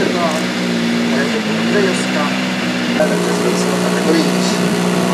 ってるのは、えー、と、プレイをした、カテゴリーです。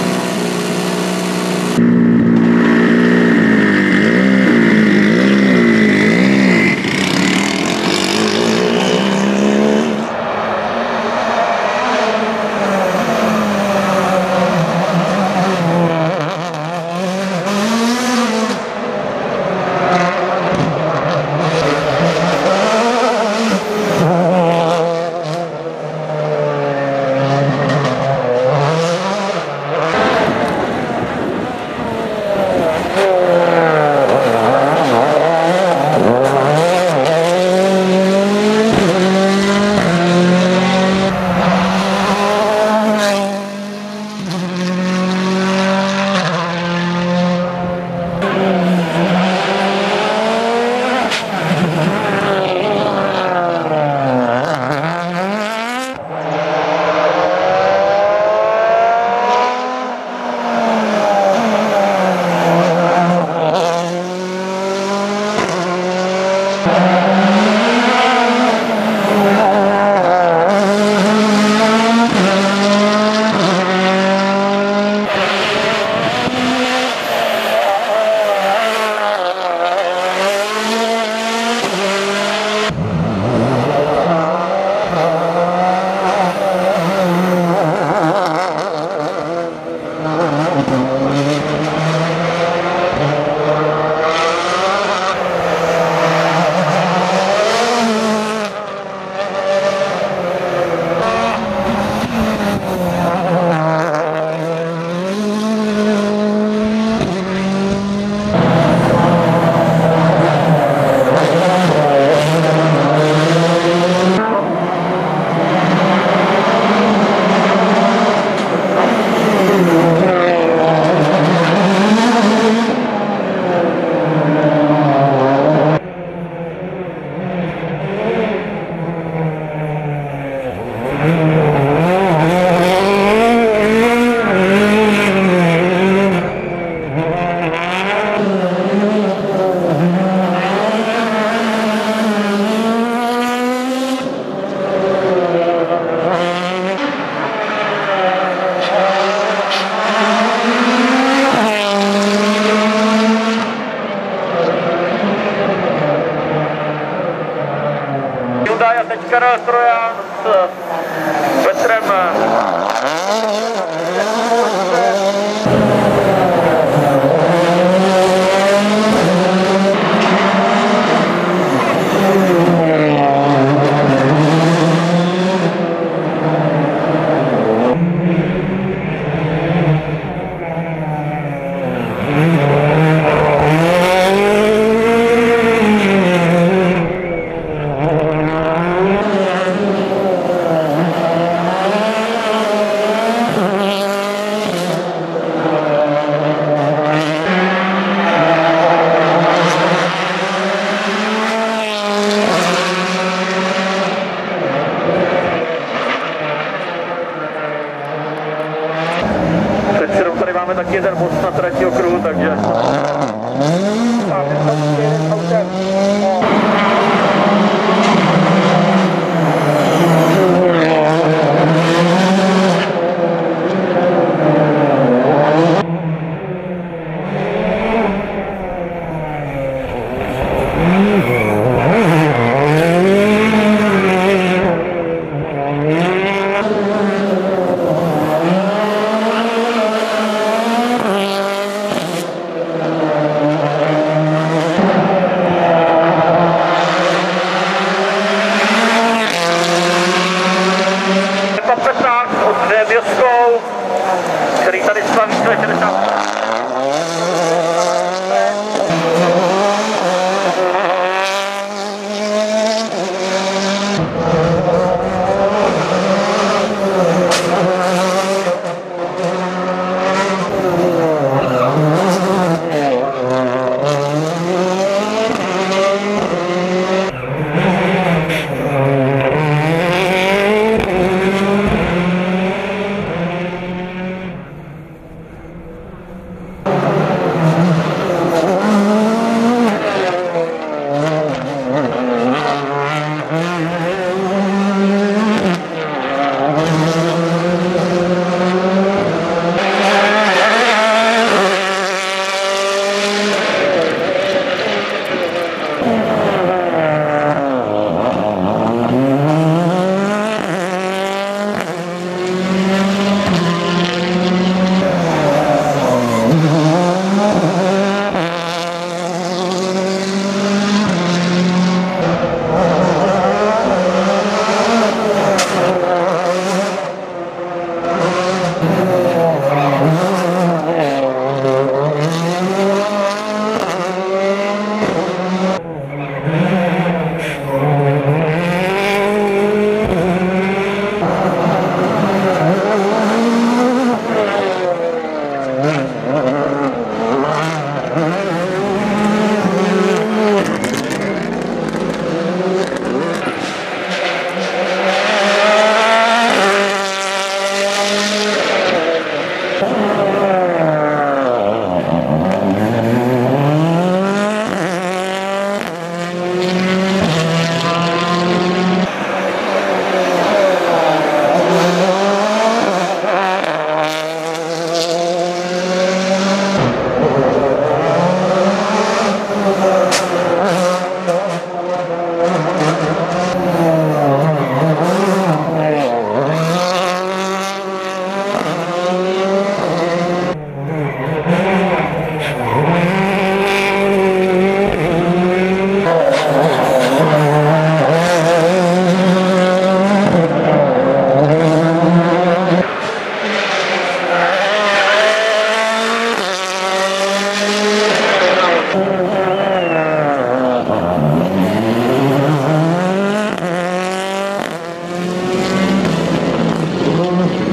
A teď Karel Trojan s Petrem Stone.